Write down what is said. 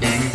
Ding.